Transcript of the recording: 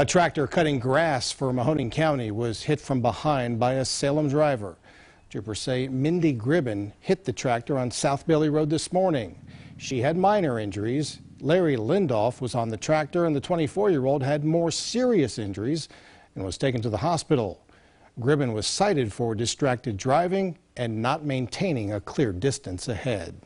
A tractor cutting grass for Mahoning County was hit from behind by a Salem driver. Troopers say Mindy Gribben hit the tractor on South Bailey Road this morning. She had minor injuries. Larry Lindolf was on the tractor, and the 24-year-old had more serious injuries and was taken to the hospital. Gribben was cited for distracted driving and not maintaining a clear distance ahead.